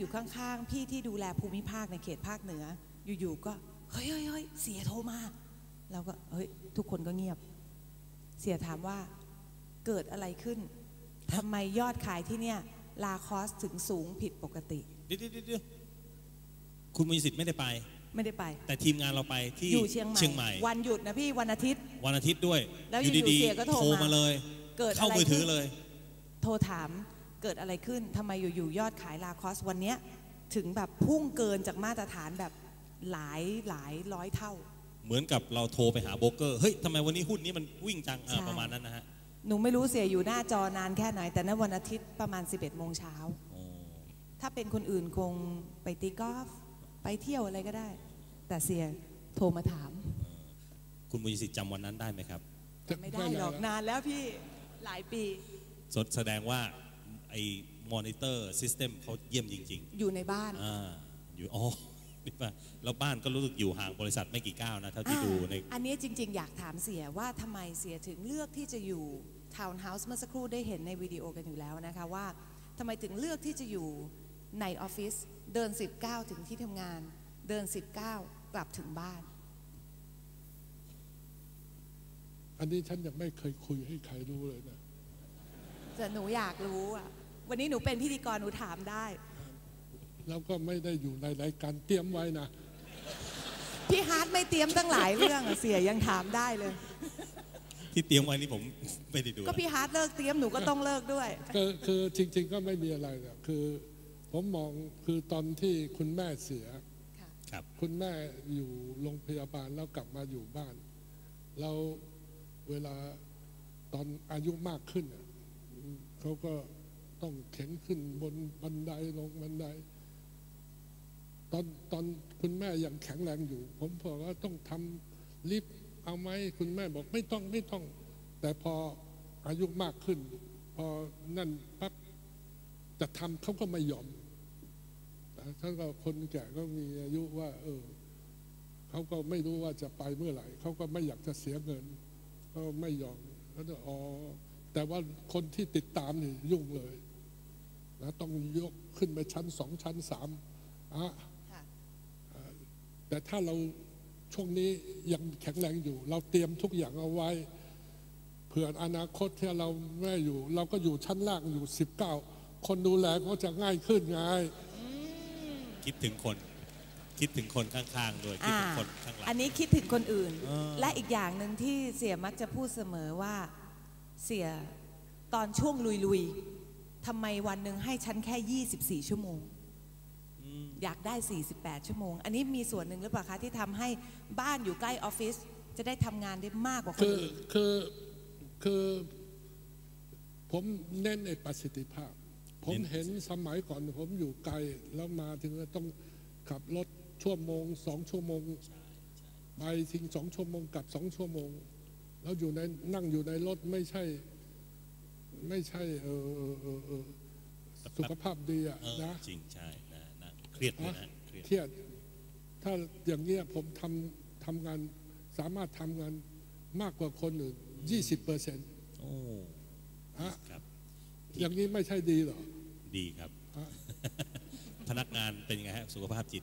อยู่ข้างๆ พี่ที่ดูแลภูมิภาคในเขตภาคเหนือ อยู่ๆก็เฮ้ยเฮ้ยเฮ้ยเสียโทรมาเราก็เฮ้ยทุกคนก็เงียบ เสียถามว่าเกิดอะไรขึ้นทำไมยอดขายที่เนี่ยลาคอสถึงสูงผิดปกติเดี๋ยวเดี๋ยวเดี๋ยวคุณมีสิทธิ์ไม่ได้ไป ไม่ได้ไป แต่ทีมงานเราไปที่อยู่เชียงใหม่เชียงใหม่วันหยุดนะพี่วันอาทิตย์ วันอาทิตย์ด้วย แล้วอยู่อยู่ดีๆเสียก็โทรโทรมามาเลย เกิดเข้าอะไรมือถือขึ้นเลย โทรถาม เกิดอะไรขึ้นทำไมอยู่ๆยอดขายลาคอสวันเนี้ยถึงแบบพุ่งเกินจากมาตรฐานแบบหลายหลายร้อยเท่า เหมือนกับเราโทรไปหาโบรกเกอร์เฮ้ยทำไมวันนี้หุ้นนี้มันวิ่งจังอ่าใช่ประมาณนั้นนะฮะหนูไม่รู้เสียอยู่หน้าจอนานแค่ไหน แต่ณวันอาทิตย์ประมาณ 11โมงเช้าโอ้ถ้าเป็นคนอื่นคงไปตีกอล์ฟไปเที่ยวอะไรก็ได้ แต่เสียโทรมาถาม คุณมีสิทธิ์จำวันนั้นได้ไหมครับไม่ได้หรอกนานแล้วพี่หลายปีสดแสดงว่า ไอ้ monitor system เขาเยี่ยมจริงอยู่ในบ้านๆอ่าอยู่อ๋อนี่ป่ะแล้วบ้านก็รู้สึกอยู่ห่างบริษัทไม่กี่ก้าวนะเท่าที่ดูในอันนี้จริง ๆ อยากถามเสียว่าทำไมเสียถึงเลือกที่จะอยู่ทาวน์เฮาส์เมื่อสักครู่ได้เห็นในวิดีโอกันอยู่แล้วนะคะว่าทำไมถึงเลือกที่จะอยู่ในออฟฟิศเดิน 19 ถึงที่ทำงาน เดิน 19 กลับถึงบ้าน อันนี้ฉันยังไม่เคยคุยให้ใครรู้เลยนะ แต่หนูอยากรู้อะ วันนี้หนูเป็นพิธีกรหนูถามได้ แล้วก็ไม่ได้อยู่ในรายการเตรียมไว้นะ พี่ฮาร์ดไม่เตรียมตั้งหลายเรื่องอะเสียยังถามได้เลย ที่เตรียมไว้นี่ผมไม่ได้ดูก็พี่ฮาร์ดเลิกเตรียมหนูก็ต้องเลิกด้วยก็คือจริง ๆ ก็ไม่มีอะไรนะคือ ผมมองคือตอนที่คุณแม่เสีย ครับ คุณแม่อยู่โรงพยาบาลแล้วกลับมาอยู่บ้านเราเวลาตอนอายุมากขึ้นน่ะเขาก็ ต้องเข็นขึ้นบนบันไดลงบันได ตอนตอนคุณแม่ยังแข็งแรงอยู่ ผมบอกว่าต้องทำลิฟต์เอาไหมคุณแม่บอกไม่ต้องไม่ต้อง แต่พออายุมากขึ้น พอนั่นปั๊บจะทำเขาก็ไม่ยอมนะถ้าก็คนแก่ก็มีอายุว่า เออเขาก็ไม่รู้ว่าจะไปเมื่อไหร่เขาก็ไม่อยากจะเสียเงินก็ไม่ยอมแล้วก็อ๋อ แต่ว่าคนที่ติดตามนี่ยุ่งเลยนะต้องยกขึ้นไปชั้นสองชั้นสามอะค่ะอ่าแต่ถ้าเราช่วงนี้ยังแข็งแรงอยู่ เราเตรียมทุกอย่างเอาไว้ เผื่ออนาคตที่เราไม่อยู่ เราก็อยู่ชั้นล่างอยู่สิบเก้าคนดูแลก็จะง่ายขึ้นไงคิดถึงคนคิดถึงคนข้างๆด้วยคิดอ่าถึงคนข้างหลังอันนี้คิดถึงคนอื่นเออและอีกอย่างหนึ่งที่เสียมักจะพูดเสมอว่า เสียตอนช่วงลุยๆทำไมวันหนึ่งให้ฉันแค่ 24 ชั่วโมง อยากได้ 48 ชั่วโมง อันนี้มีส่วนหนึ่งหรือเปล่าคะที่ทำให้บ้านอยู่ใกล้ออฟฟิศจะได้ทำงานได้มากกว่าคนคืออื่นคือ คือ ผมเน้นในประสิทธิภาพ ผมเห็นสมัยก่อนผมอยู่ไกลแล้วมาถึงต้องขับรถชั่วโมงสองชั่วโมง ไปทิ้งสองชั่วโมงกลับสองชั่วโมง แล้วอยู่ในนั่งอยู่ในรถไม่ใช่ ไม่ใช่เออเออเออเออสุขภาพดีอะเออนะจริงใช่นะนะเครียดเลยนะเครียดเครียดถ้าอย่างเงี้ยผมทำทำงานสามารถทำงานมากกว่าคนอื่น20เปอร์เซ็นต์โอ้ฮะครับ อย่างนี้ไม่ใช่ดีเหรอ ดีครับฮะพนักงานเป็นยังไงฮะสุขภาพจิต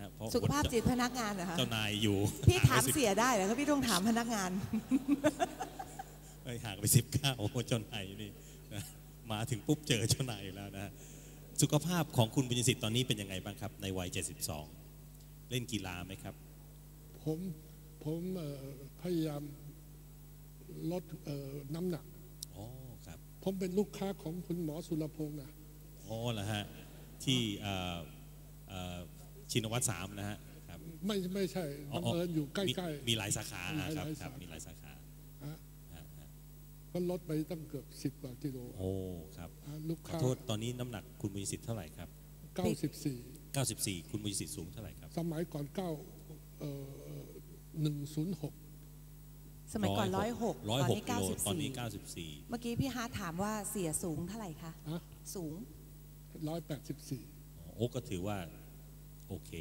นะฮะเพราะสุขภาพจิตพนักงานเหรอคะเจ้านายอยู่พี่ถามห่งไปเสียได้เหรอคะพี่ต้องถามพนักงานเอ้ยห่างไปสิบเก้าโอ้โหเจ้านายนี่นะมาถึงปุ๊บเจอเจ้านายอยู่แล้วนะฮะสุขภาพของคุณบุญสิทธิ์ตอนนี้เป็นยังไงบ้างครับในวัย 72 เล่นกีฬาไหมครับ ผมผมเอ่อพยายามลดเอ่อน้ำหนักอ๋อครับ ผมเป็นลูกค้าของคุณหมอสุรพงษ์นะอ๋อเหรอฮะที่เอ่อเอ่อ ชินวัตรสามนะฮะครับ ไม่ไม่ใช่บังเอิญอยู่ใกมีล้มีหลายสาขาอะครับหลายครับสาขามีหลายสาขาๆฮะฮะฮะก็ลดไปตั้งเกือบสิบกว่ากิโล โอ้ครับฮะลูกขอค้าโทษตอนนี้น้ำหนักคุณบุญสิทธิ์เท่าไหร่ครับ94 94คุณบุญสิทธิ์สูงเท่าไหร่ครับ สมัยก่อน9เอ่อ106สมัยก่อนร้อยหกร้อยตอนหกนี้กิเก้าโลสิบตอนนี้สี่94เมื่อกี้พี่ฮาร์ดถามว่าเสียสูงเท่าไหร่คะฮะสูง184โอ้ก็ถือว่า โอเค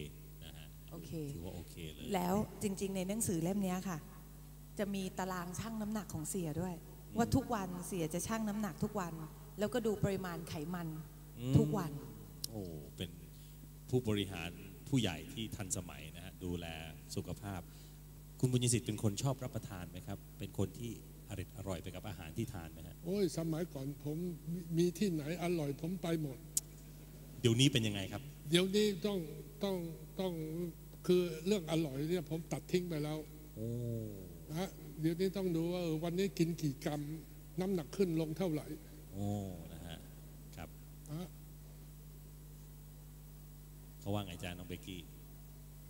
นะฮะโอเคถือว่าโอเคเลย แล้วจริง ๆ ในหนังสือเล่มเนี้ยค่ะ จะมีตารางชั่งน้ำหนักของเสียด้วย ว่าทุกวันเสียจะชั่งน้ำหนักทุกวัน แล้วก็ดูปริมาณไขมันอืมทุกวัน โอ้เป็นผู้บริหารผู้ใหญ่ที่ทันสมัยนะฮะดูแลสุขภาพ คุณบุญยสิทธิ์เป็นคนชอบรับประทานไหมครับ เป็นคนที่อร่อยอร่อยไปกับอาหารที่ทานไหมฮะโอ้ยสมัยก่อนผมมีมีที่ไหนอร่อยผมไปหมด เดี๋ยวนี้เป็นยังไงครับ เดี๋ยวนี้ต้องต้องต้องคือเรื่องอร่อยเนี่ยผมตัดทิ้งไปแล้วโอ้นะฮะเดี๋ยวนี้ต้องดูว่าเออวันนี้กินกี่กรัมน้ำหนักขึ้นลงเท่าไหร่ โอ้นะฮะครับนะฮะเขาว่าไงอาจารย์น้องเบกกี้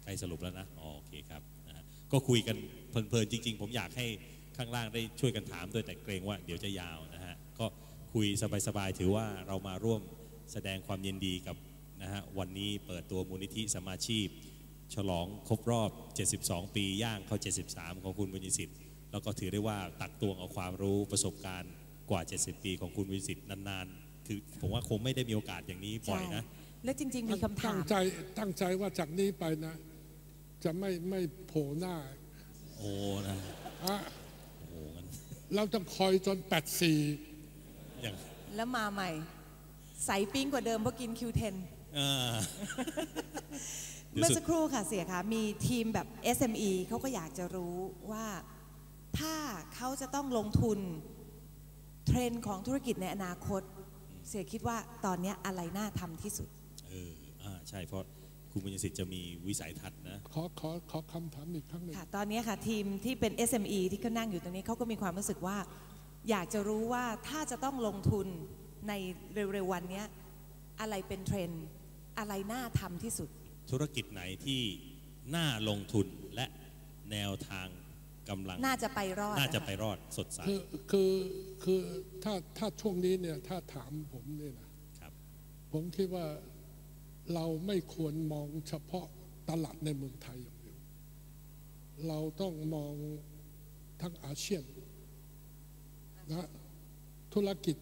ใกล้สรุปแล้วนะอ๋อโอเคครับนะฮะก็คุยกันเพลินๆจริง ๆ ผมอยากให้ข้างล่างได้ช่วยกันถามด้วยแต่เกรงว่าเดี๋ยวจะยาวนะฮะก็คุยสบายๆถือว่าเรามาร่วมแสดงความยินดีกับ นะฮะวันนี้เปิดตัวมูลนิธิสมาชีพ ฉลองครบรอบ 72 ปีย่างเข้า 73 ของคุณบุญยสิทธิ์แล้วก็ถือได้ว่าตักตวงเอาความรู้ประสบการณ์กว่า 70 ปีของคุณบุญยสิทธิ์นานๆคือผมว่าคงไม่ได้มีโอกาสอย่างนี้บ่อยนะและจริง ๆ มีคำถาตั้งมใจตั้งใจว่าจากนี้ไปนะ จะไม่ไม่โผล่หน้า โอ้นะอะโอ้งั้นเราต้องคอยจน 84 อย่าง แล้วมาใหม่ ใสปิ้งกว่าเดิมเพราะกินคิวเทนอ่า เดี๋ยวเมื่อสุดสักครู่ค่ะเสียคะมีทีมแบบ SME เขาก็อยากจะรู้ว่าถ้าเขาจะต้องลงทุนเทรนด์ของธุรกิจในอนาคต เสียคิดว่าตอนเนี้ยอะไรน่าทำที่สุด เอออ่าใช่เพราะคุณบุญยสิทธิ์จะมีวิสัยทัศน์นะขอขอขอคำถามอีกครั้งหนึ่งค่ะตอนนี้ค่ะทีมที่เป็น SME ที่ก็นั่งอยู่ตรงนี้เขาก็มีความรู้สึกว่า อยากจะรู้ว่าถ้าจะต้องลงทุนในเร็วๆวันเนี้ยอะไรเป็นเทรนด์ อะไรน่าทำที่สุด ธุรกิจไหนที่น่าลงทุนและแนวทางกำลัง น่าจะไปรอด น่าจะคไปรอดสดใสคือคือคือถ้าถ้าช่วงนี้เนี่ยถ้าถามผมเนี่ยนะครับ ผมคิดว่าเราไม่ควรมองเฉพาะตลาดในเมืองไทยอย่างเดียว เราต้องมองทั้งอาเซียนนะธุรกิจ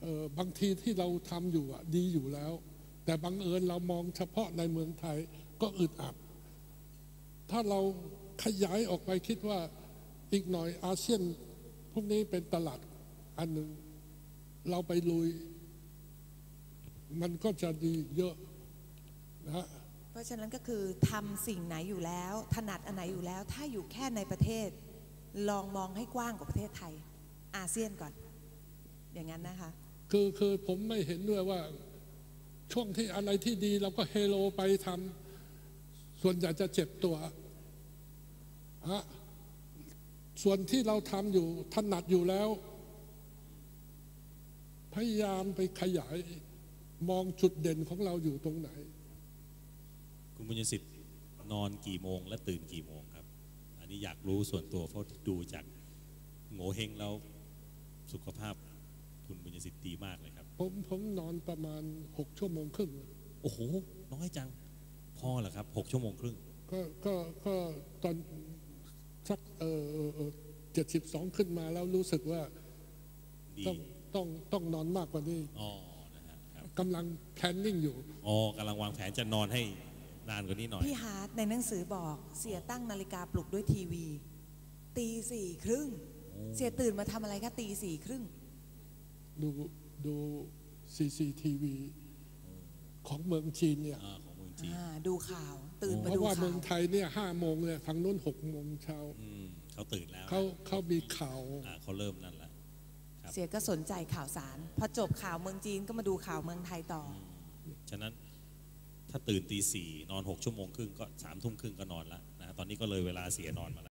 เอ่อบางทีที่เราทำอยู่อะดีอยู่แล้ว แต่บังเอิญเรามองเฉพาะในเมืองไทยก็อึดอัด ถ้าเราขยายออกไปคิดว่าอีกหน่อยอาเซียนพวกนี้เป็นตลาดอันหนึ่งเราไปลุย มันก็จะดีเยอะนะฮะเพราะฉะนั้นก็คือทำสิ่งไหนอยู่แล้ว ถนัดอันไหนอยู่แล้ว ถ้าอยู่แค่ในประเทศ ลองมองให้กว้างกว่าประเทศไทย อาเซียนก่อน อย่างนั้นนะคะ คือคือผมไม่เห็นด้วยว่า ช่วงที่อะไรที่ดีเราก็เฮโลไปทำส่วนใหญ่จะเจ็บตัวฮะส่วนที่เราทำอยู่ถนัดอยู่แล้ว พยายามไปขยายมองจุดเด่นของเราอยู่ตรงไหน คุณบุญยสิทธิ์นอนกี่โมงและตื่นกี่โมงครับ อันนี้อยากรู้ส่วนตัวเพราะดูจากโง่เฮงแล้วสุขภาพคุณบุญยสิทธิ์ดีมากเลยครับ ผมผมนอนประมาณหกชั่วโมงครึ่ง โอ้โห น้อยจัง พอเหรอครับหกชั่วโมงครึ่ง ก็ก็ก็ตอนสักเออเจ็ดสิบสองขึ้นมาแล้วรู้สึกว่าดีต้องต้องต้องนอนมากกว่านี้อ๋อนะฮะครับกำลัง planning อยู่อ๋อกำลังวางแผนจะนอนให้นานกว่านี้หน่อย พี่ฮาร์ดในหนังสือบอกเสียตั้งนาฬิกาปลุกด้วยทีวี ตีสี่ครึ่ง เสียตื่นมาทำอะไรคะตีสี่ครึ่งดู ดู CCTV ของเมืองจีนเนี่ยอ่าของเมืองจีน อ่าดูข่าว ตื่นเพมาราะดูว่าข่าเมืวองไทยเนี่ยห้าโมงเนี่ยทางนู้นหกโมงเช้าอืมเขาตื่นแล้วเขาเขามีข่าว อ่าเขาเริ่มนั่นละ ครับ เสียก็สนใจข่าวสาร พอจบข่าวเมืองจีนก็มาดูข่าวเมืองไทยต่ออฉะนั้นถ้าตื่นตีสี่นอนหกชั่วโมงครึ่งก็สามทุ่มครึ่งก็นอนละนะฮะตอนนี้ก็เลยเวลาเสียนอนมาแล้ว